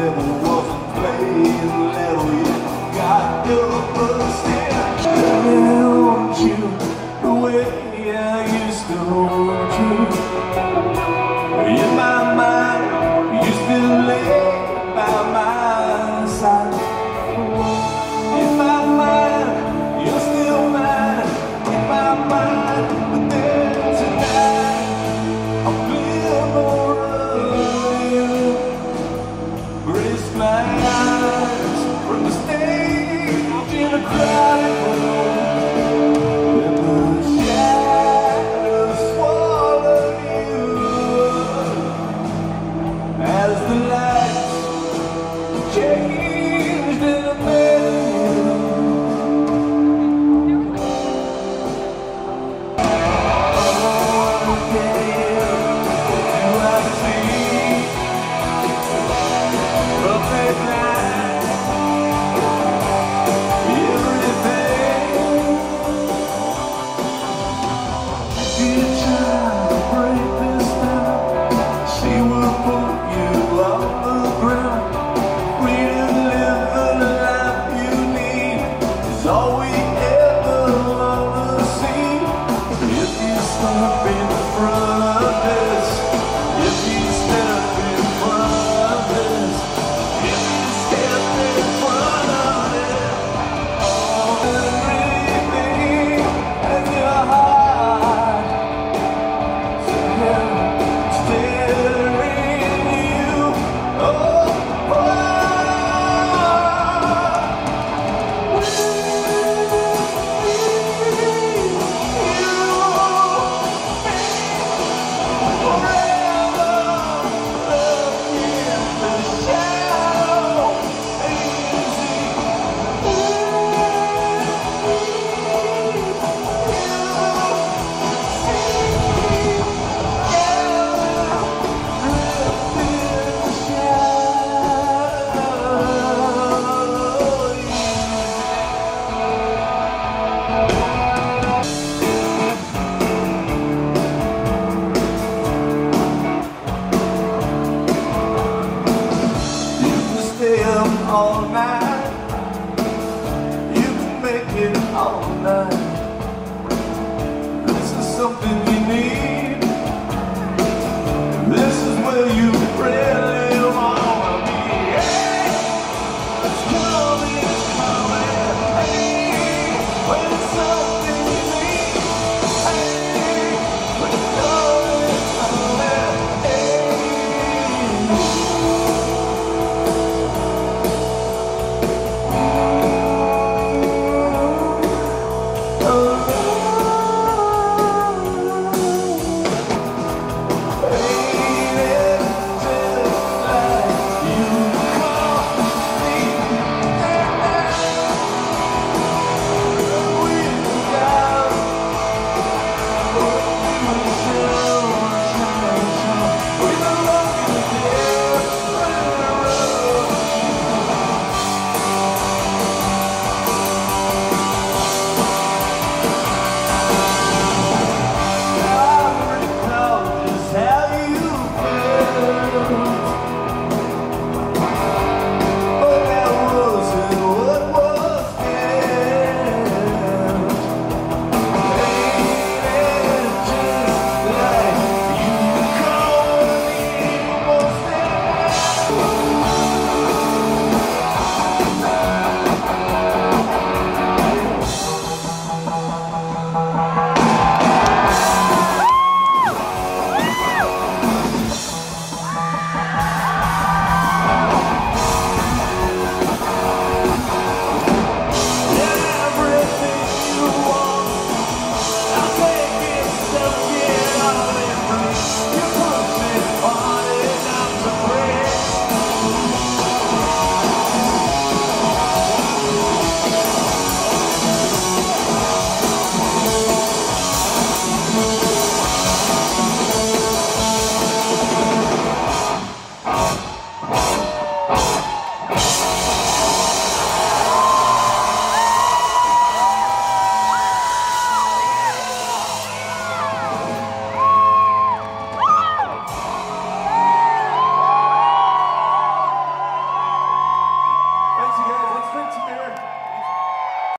never wasn't playing low. You got your first step. You try to break. so